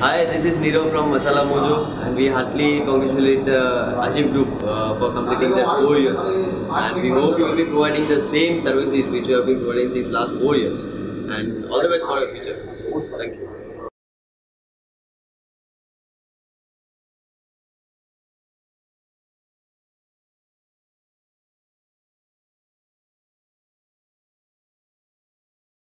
Hi, this is Nirav from Masala Mojo, and we heartily congratulate uh, Achieve Group uh, for completing their four years. And we hope you will be providing the same services which you have been providing since last four years. And all the best for your future. Thank you.